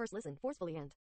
developers listen forcefully and